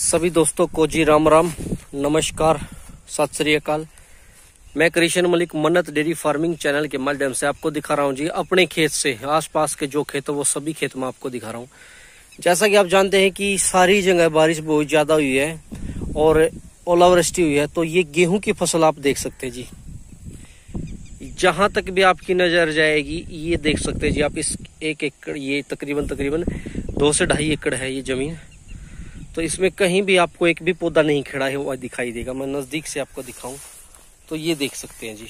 सभी दोस्तों को जी राम राम, नमस्कार, सत श्री अकाल। मैं कृष्ण मलिक मन्नत डेयरी फ़ार्मिंग चैनल के माध्यम से आपको दिखा रहा हूँ जी, अपने खेत से, आसपास के जो खेत है, वो सभी खेत में आपको दिखा रहा हूँ। जैसा कि आप जानते हैं कि सारी जगह बारिश बहुत ज़्यादा हुई है और ओलावृष्टि हुई है तो ये गेहूँ की फ़सल आप देख सकते हैं जी। जहाँ तक भी आपकी नज़र जाएगी, ये देख सकते हैं जी, आप इस एक एकड़, ये तकरीबन तकरीबन दो से ढाई एकड़ है ये ज़मीन। तो इसमें कहीं भी आपको एक भी पौधा नहीं खड़ा है, वो दिखाई देगा। मैं नज़दीक से आपको दिखाऊँ। तो ये देख सकते हैं जी।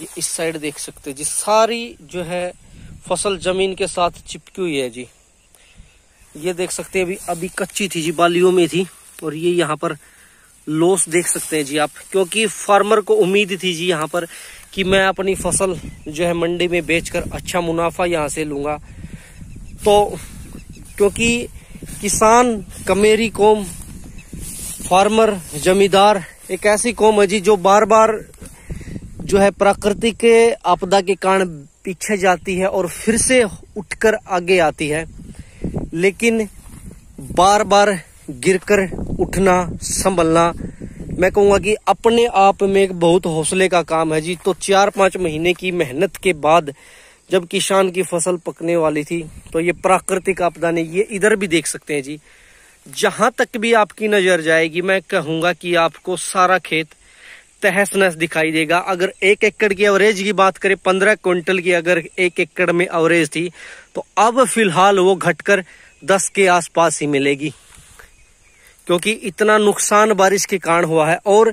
ये इस साइड देख सकते हैं जी। सारी जो है, फ़सल ज़मीन के साथ चिपकी हुई है जी। ये देख सकते हैं अभी अभी कच्ची थी जी, बालियों में थी। और ये यहाँ पर लॉस देख सकते हैं जी आप। क्योंकि फार्मर को उम्मीद थी जी यहाँ पर कि मैं अपनी फ़सल जो है मंडी में बेचकर अच्छा मुनाफा यहाँ से लूँगा। तो क्योंकि किसान, कमेरी कौम, फार्मर, जमींदार, एक ऐसी कौम है जी जो बार बार जो है प्राकृतिक आपदा के कारण पीछे जाती है और फिर से उठकर आगे आती है। लेकिन बार बार गिरकर उठना, संभलना, मैं कहूँगा कि अपने आप में एक बहुत हौसले का काम है जी। तो चार पाँच महीने की मेहनत के बाद जब किसान की फ़सल पकने वाली थी तो ये प्राकृतिक आपदा ने ये इधर भी देख सकते हैं जी। जहाँ तक भी आपकी नज़र जाएगी, मैं कहूँगा कि आपको सारा खेत तहस नहस दिखाई देगा। अगर एक एकड़ की एवरेज की बात करें, पंद्रह क्विंटल की अगर एक एकड़ में एवरेज थी तो अब फ़िलहाल वो घटकर दस के आसपास ही मिलेगी। क्योंकि इतना नुकसान बारिश के कारण हुआ है। और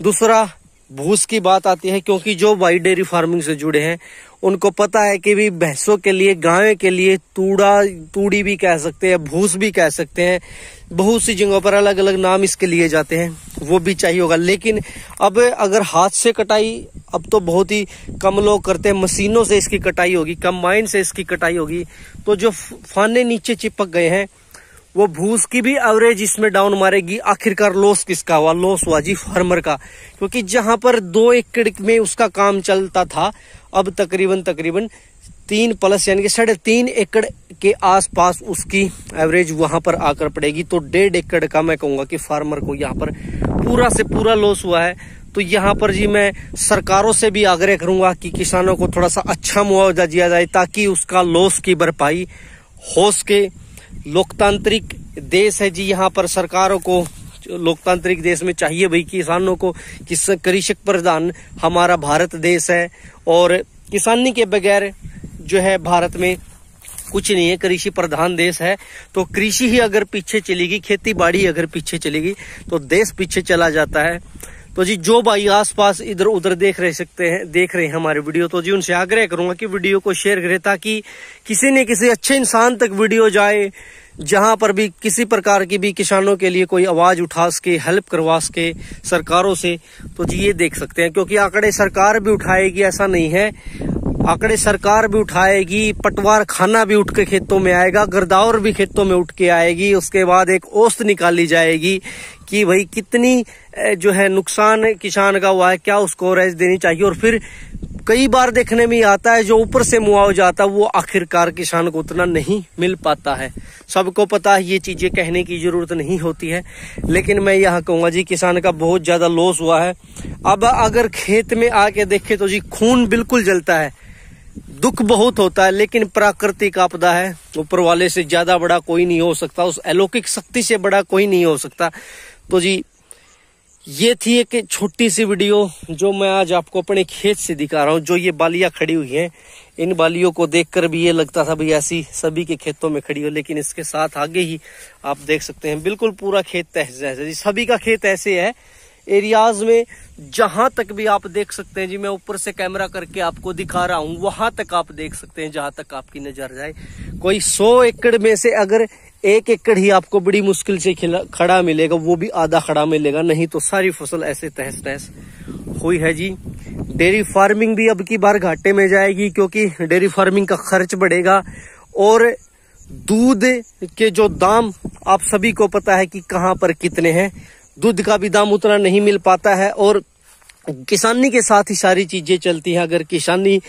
दूसरा भूस की बात आती है क्योंकि जो वाई डेयरी फ़ार्मिंग से जुड़े हैं, उनको पता है कि भी भैंसों के लिए, गाय के लिए तूड़ा, तूड़ी भी कह सकते हैं, भूस भी कह सकते हैं। बहुत सी जगहों पर अलग अलग नाम इसके लिए जाते हैं, वो भी चाहिए होगा। लेकिन अब अगर हाथ से कटाई, अब तो बहुत ही कम लोग करते हैं, मशीनों से इसकी कटाई होगी, कंबाइन से इसकी कटाई होगी। तो जो फाने नीचे चिपक गए हैं वो भूस की भी एवरेज इसमें डाउन मारेगी। आखिरकार लॉस किसका हुआ? लॉस हुआ जी फार्मर का। क्योंकि जहाँ पर दो एकड़ में उसका काम चलता था, अब तकरीबन तकरीबन तीन प्लस यानी कि साढ़े तीन एकड़ के आसपास उसकी एवरेज वहाँ पर आकर पड़ेगी। तो डेढ़ एकड़ का मैं कहूँगा कि फार्मर को यहाँ पर पूरा से पूरा लॉस हुआ है। तो यहाँ पर जी मैं सरकारों से भी आग्रह करूँगा कि किसानों को थोड़ा सा अच्छा मुआवजा दिया जाए ताकि उसका लॉस की भरपाई हो सके। लोकतांत्रिक देश है जी, यहाँ पर सरकारों को, लोकतांत्रिक देश में चाहिए भाई, किसानों को, किस कृषक प्रधान हमारा भारत देश है। और किसानी के बगैर जो है भारत में कुछ नहीं है, कृषि प्रधान देश है। तो कृषि ही अगर पीछे चलेगी, खेती बाड़ी अगर पीछे चलेगी तो देश पीछे चला जाता है। तो जी, जो भाई आसपास इधर उधर देख रहे सकते हैं, देख रहे हैं हमारे वीडियो तो जी उनसे आग्रह करूँगा कि वीडियो को शेयर करें ताकि किसी ने किसी अच्छे इंसान तक वीडियो जाए, जहाँ पर भी किसी प्रकार की भी किसानों के लिए कोई आवाज़ उठा सके, हेल्प करवा सके सरकारों से तो जी ये देख सकते हैं, क्योंकि आंकड़े सरकार भी उठाएगी, ऐसा नहीं है। आंकड़े सरकार भी उठाएगी पटवार खाना भी उठ के खेतों में आएगा, गिरदावर भी खेतों में उठ के आएगी, उसके बाद एक औस्त निकाली जाएगी कि भाई कितनी जो है नुकसान किसान का हुआ है, क्या उसको रेज देनी चाहिए, और फिर कई बार देखने में आता है, जो ऊपर से मुआवजा आता है, वो आखिरकार किसान को उतना नहीं मिल पाता है। सबको पता है, ये चीज़ें कहने की ज़रूरत नहीं होती है, लेकिन मैं यहाँ कहूँगा जी, किसान का बहुत ज़्यादा लॉस हुआ है। अब अगर खेत में आके देखे तो जी, खून बिल्कुल जलता है। दुख बहुत होता है, लेकिन प्राकृतिक आपदा है, ऊपर वाले से ज़्यादा बड़ा कोई नहीं हो सकता, उस अलौकिक शक्ति से बड़ा कोई नहीं हो सकता। तो जी, ये थी एक छोटी सी वीडियो जो मैं आज आपको अपने खेत से दिखा रहा हूँ, जो ये बालियाँ खड़ी हुई हैं। इन बालियों को देखकर भी ये लगता था, भाई ऐसी सभी के खेतों में खड़ी हो, लेकिन इसके साथ आगे ही आप देख सकते हैं, बिल्कुल पूरा खेत तहस जी, सभी का खेत ऐसे है एरियाज़ में, जहाँ तक भी आप देख सकते हैं, जी मैं ऊपर से कैमरा करके आपको दिखा रहा हूँ, वहाँ तक आप देख सकते हैं, जहाँ तक आपकी नज़र जाए। कोई सौ एकड़ में से अगर एक एकड़ ही आपको बड़ी मुश्किल से खड़ा मिलेगा, वो भी आधा खड़ा मिलेगा, नहीं तो सारी फ़सल ऐसे तहस तहस हुई है जी। डेयरी फ़ार्मिंग भी अब की बार घाटे में जाएगी, क्योंकि डेयरी फ़ार्मिंग का खर्च बढ़ेगा, और दूध के जो दाम, आप सभी को पता है कि कहाँ पर कितने हैं। दूध का भी दाम उतना नहीं मिल पाता है और किसानी के साथ ही सारी चीज़ें चलती हैं। अगर किसानी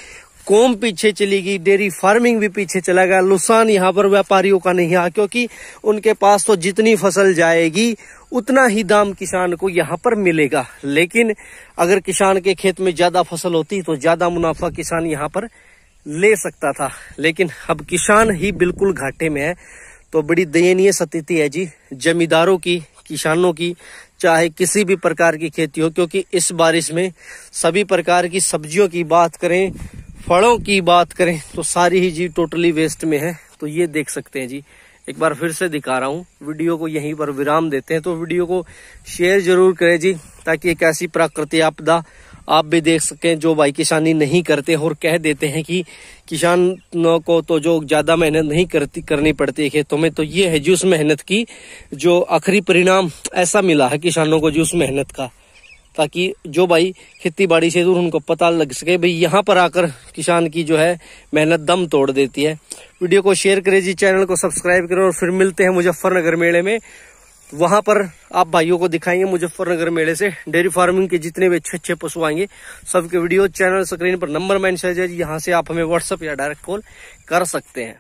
कौम पीछे चली गई डेयरी फ़ार्मिंग भी पीछे चला गया, नुकसान यहाँ पर व्यापारियों का नहीं आ क्योंकि उनके पास तो जितनी फ़सल जाएगी, उतना ही दाम किसान को यहाँ पर मिलेगा। लेकिन अगर किसान के खेत में ज़्यादा फ़सल होती तो ज़्यादा मुनाफा किसान यहाँ पर ले सकता था। लेकिन अब किसान ही बिल्कुल घाटे में है। तो बड़ी दयनीय स्थिति है जी, जमींदारों की किसानों की, चाहे किसी भी प्रकार की खेती हो, क्योंकि इस बारिश में सभी प्रकार की सब्जियों की बात करें, फलों की बात करें तो सारी ही जी टोटली वेस्ट में है। तो ये देख सकते हैं जी। एक बार फिर से दिखा रहा हूँ। वीडियो को यहीं पर विराम देते हैं। तो वीडियो को शेयर ज़रूर करें जी, ताकि एक ऐसी प्राकृतिक आपदा आप भी देख सकें, जो भाई किसानी नहीं करते और कह देते हैं कि किसानों को तो जो ज़्यादा मेहनत नहीं करती, करनी पड़ती है खेतों में तो ये है जो उस मेहनत की जो आखिरी परिणाम ऐसा मिला है किसानों को जो उस मेहनत का, ताकि जो भाई खेती बाड़ी से दूर उनको पता लग सके भाई यहाँ पर आकर किसान की जो है मेहनत दम तोड़ देती है। वीडियो को शेयर करें जी, चैनल को सब्सक्राइब करें और फिर मिलते हैं मुजफ्फरनगर मेले में। वहाँ पर आप भाइयों को दिखाएँगे मुजफ्फरनगर मेले से। डेयरी फ़ार्मिंग के जितने भी अच्छे अच्छे पशु आएँगे, सबके वीडियो चैनल स्क्रीन पर नंबर है यहाँ से आप हमें व्हाट्सअप या डायरेक्ट कॉल कर सकते हैं।